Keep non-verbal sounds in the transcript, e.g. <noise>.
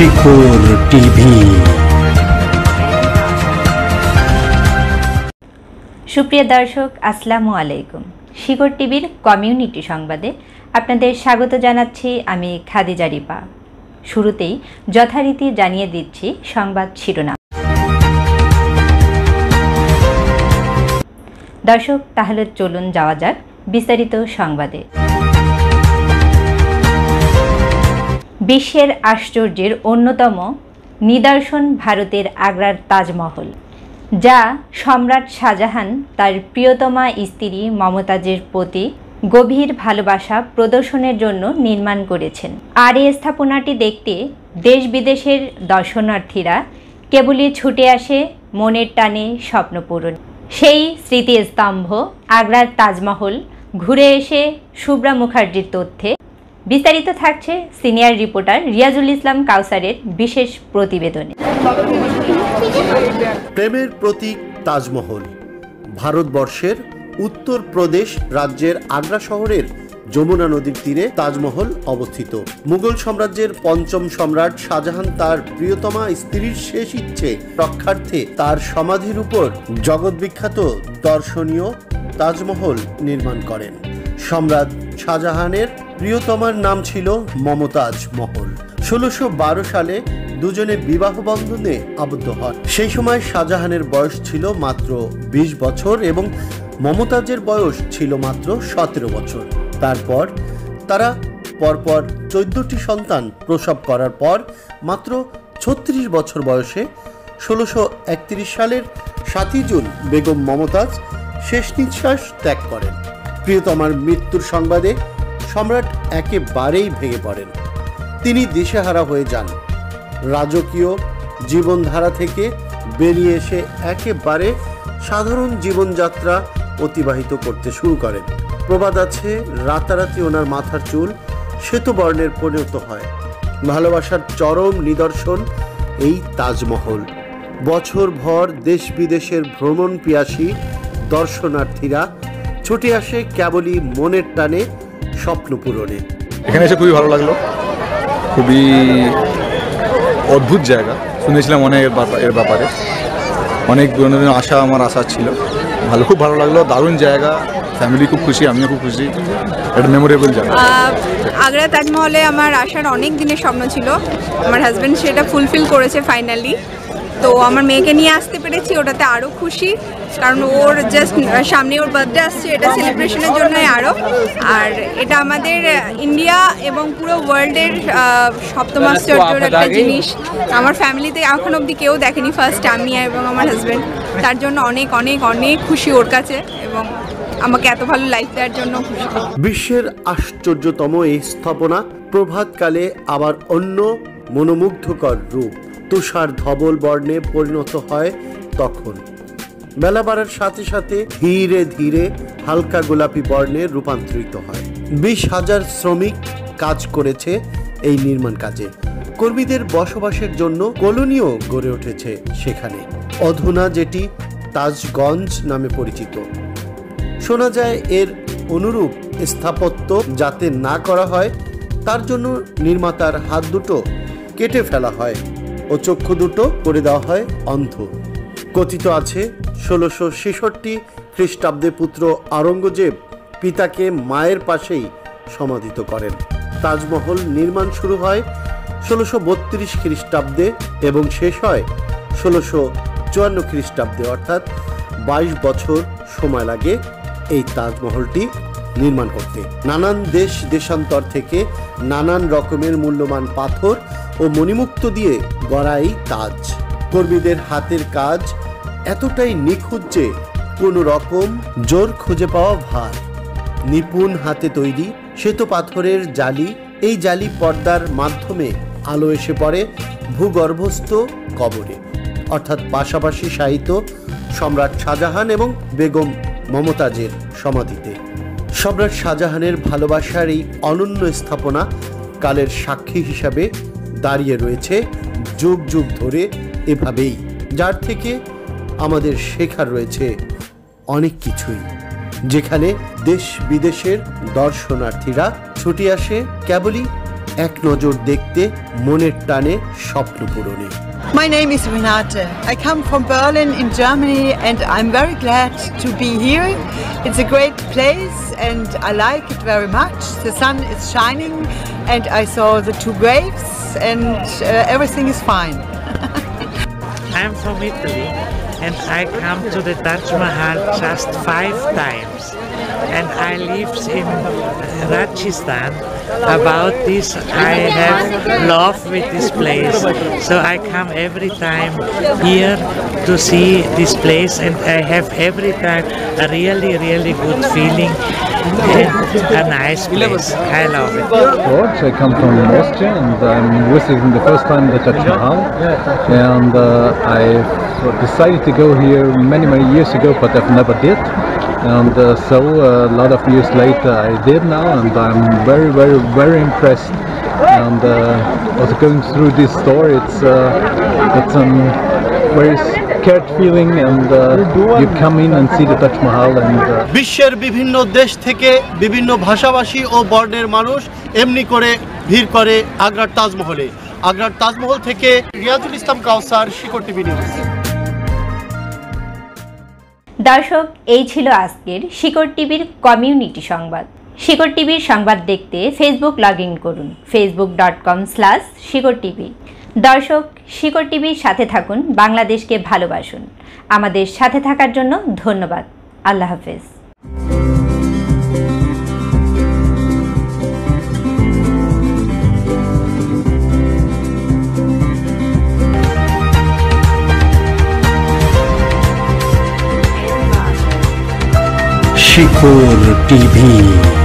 শিকড় টিভি। সুপ্রিয় দর্শক, আসসালামু আলাইকুম। শিকড় টিভির কমিউনিটি সংবাদে আপনাদের স্বাগত জানাচ্ছি আমি খাদিজা রিপা। শুরুতেই যথারীতি জানিয়ে দিচ্ছি সংবাদ শিরোনাম। দর্শক, তাহলে চলুন যাওয়া যাক বিস্তারিত সংবাদে। বিশ্বের আশ্চর্যের অন্যতম নিদর্শন ভারতের আগ্রার তাজমহল, যা সম্রাট শাহজাহান তার প্রিয়তমা স্ত্রী মমতাজের প্রতি গভীর ভালোবাসা প্রদর্শনের জন্য নির্মাণ করেছেন। আর এই স্থাপনাটি দেখতে দেশ বিদেশের দর্শনার্থীরা কেবলই ছুটে আসে মনের টানে স্বপ্ন পূরণ। সেই স্মৃতিস্তম্ভ আগ্রার তাজমহল ঘুরে এসে শুভ্রা মুখার্জির তথ্যে বিস্তারিত থাকছে সিনিয়র রিপোর্টার রিয়াজুল ইসলাম কাউসারের বিশেষ প্রতিবেদনে। প্রেমের প্রতীক তাজমহল, ভারতবর্ষের উত্তরপ্রদেশ রাজ্যের আগ্রা শহরের যমুনা নদীর তীরে তাজমহল অবস্থিত। মুঘল সাম্রাজ্যের পঞ্চম সম্রাট শাহজাহান তার প্রিয়তমা স্ত্রীর শেষ ইচ্ছে রক্ষার্থে তার সমাধির উপর জগৎবিখ্যাত দর্শনীয় তাজমহল নির্মাণ করেন। সম্রাট শাহজাহানের প্রিয়তমার নাম ছিল মমতাজ মহল। ষোলোশো সালে দুজনে বিবাহ বন্ধনে আবদ্ধ হন। সেই সময় শাহজাহানের বয়স ছিল মাত্র ২০ বছর এবং মমতাজের বয়স ছিল মাত্র সতেরো বছর। তারপর তারা পরপর চোদ্দটি সন্তান প্রসব করার পর মাত্র ছত্রিশ বছর বয়সে ষোলোশো সালের সাতই জুন বেগম মমতাজ শেষ নিঃশ্বাস ত্যাগ করেন। প্রিয়তমার মৃত্যুর সংবাদে সম্রাট একেবারেই ভেঙে পড়েন। তিনি দিশেহারা হয়ে যান। রাজকীয় জীবনধারা থেকে বেরিয়ে এসে একেবারে সাধারণ জীবনযাত্রা অতিবাহিত করতে শুরু করেন। প্রবাদ আছে, রাতারাতি ওনার মাথার চুল শ্বেতবর্ণের পরিণত হয়। ভালোবাসার চরম নিদর্শন এই তাজমহল। বছরভর দেশ বিদেশের ভ্রমণ পিয়াসী দর্শনার্থীরা ছুটে আসে কেবলই মনের টানে স্বপ্ন পূরণে। এখানে এসে খুবই ভালো লাগল। খুবই অদ্ভুত জায়গা। শুনেছিলাম অনেক এর ব্যাপা- এর ব্যাপারে। অনেক পুরোনো আশা, আমার আশা ছিল। ভালো খুব ভালো লাগল। দারুণ জায়গা। ফ্যামিলি খুব খুশি আমিও খুব খুশি। একটা মেমোরেবল জায়গা। আগ্রা তাজমহলে আমার আসার অনেক দিনের স্বপ্ন ছিল। আমার হাজব্যান্ড সেটা ফুলফিল করেছে ফাইনালি তো আমার মেয়েকে নিয়ে আসতে পেরেছি ওটাতে আরও খুশি। কারণ ওর জাস্ট সামনে ওর বার্থডে আসছে এটা সেলিব্রেশনের জন্যই আরও আর এটা আমাদের ইন্ডিয়া এবং পুরো ওয়ার্ল্ডের সপ্তম আশ্চর্যের একটা জিনিস। আমার ফ্যামিলিতে এখন অবধি কেউ দেখেনি ফার্স্ট আমি এবং আমার হাজব্যান্ড তার জন্য অনেক অনেক অনেক খুশি ওর কাছে। এবং আমাকে এত ভালো লাইফ দেওয়ার জন্য। বিশ্বের আশ্চর্যতম এই স্থাপনা প্রভাতকালে আবার অন্য মনোমুগ্ধকর রূপ, তুষার ধবল বর্ণে পরিণত হয় তখন। বেলা বাড়ার সাথে সাথে ধীরে ধীরে হালকা গোলাপি বর্ণে রূপান্তরিত হয়। বিশ হাজার শ্রমিক কাজ করেছে এই নির্মাণ কাজে। কর্মীদের বসবাসের জন্য কলোনিও গড়ে উঠেছে সেখানে। অধুনা যেটি তাজগঞ্জ নামে পরিচিত। শোনা যায়, এর অনুরূপ স্থাপত্য যাতে না করা হয়, তার জন্য নির্মাতার হাত দুটো কেটে ফেলা হয় ও চক্ষু দুটো করে দেওয়া হয় অন্ধ। কথিত আছে, ষোলোশো ছেষট্টি খ্রিস্টাব্দে পুত্র আরঙ্গজেব পিতাকে মায়ের পাশেই সমাধিত করেন। তাজমহল নির্মাণ শুরু হয় ষোলোশো বত্রিশ খ্রিস্টাব্দে এবং শেষ হয় ষোলোশো চুয়ান্ন খ্রিস্টাব্দে, অর্থাৎ বাইশ বছর সময় লাগে এই তাজমহলটি নির্মাণ করতে। নানান দেশ দেশান্তর থেকে নানান রকমের মূল্যবান পাথর ও মণিমুক্ত দিয়ে গড়াই তাজ। কর্মীদের হাতের কাজ এতটাই নিখুঁত যে কোনো রকম জোর খুঁজে পাওয়া ভার। নিপুণ হাতে তৈরি শ্বেত পাথরের জালি, এই জালি পর্দার মাধ্যমে আলো এসে পড়ে ভূগর্ভস্থ কবরে। অর্থাৎ পাশাপাশি সাহিত্য সম্রাট শাহজাহান এবং বেগম মমতাজের সমাধিতে। সম্রাট শাহজাহানের ভালোবাসার এই অনন্য স্থাপনা কালের সাক্ষী হিসাবে দাঁড়িয়ে রয়েছে যুগ যুগ ধরে এভাবেই। যার থেকে আমাদের শেখার রয়েছে অনেক কিছুই। যেখানে দেশ বিদেশের দর্শনার্থীরা ছুটে আসে কেবলই এক নজর দেখতে, মনের টানে স্বপ্ন পূরণে। My name is Renate. I come from Berlin in Germany and I'm very glad to be here. It's a great place and I like it very much. The sun is shining and I saw the two graves and uh, everything is fine. <laughs> I'm from Italy and I come to the Taj Mahal just five times. And I live in Rajasthan. About this, I have love with this place. So I come every time here to see this place, and I have every time a really, really good feeling a nice place. I love it. George. I come from Austria and I'm visiting the first time the Taj Mahal. And uh, I decided to go here many, many years ago, but I've never did. And uh, so uh, a lot of years later I did now and I'm very, very, very impressed. And uh, also going through this story, it's, uh, it's a very scared feeling and uh, you come in and see the Taj Mahal and uh, বিশ্বের বিভিন্ন দেশ থেকে বিভিন্ন ভাষাভাষী ও বর্ণের মানুষ এমনি করে ভিড় করে আগ্রার তাজমহলে। আগ্রার তাজমহল থেকে রিয়াজুল ইসলাম কাউসার শিকড় টিভি নিউজ। দর্শক এই ছিল আজকের শিকড় টিভির কমিউনিটি সংবাদ। শিকড় টিভির সংবাদ দেখতে ফেসবুক লগ ইন করুন। Facebook dot com slash Shikor TV. দর্শক, শিকড় টিভির সাথে থাকুন, বাংলাদেশকে ভালোবাসুন। আমাদের সাথে থাকার জন্য ধন্যবাদ। আল্লাহ হাফেজ। শিকড় টিভি।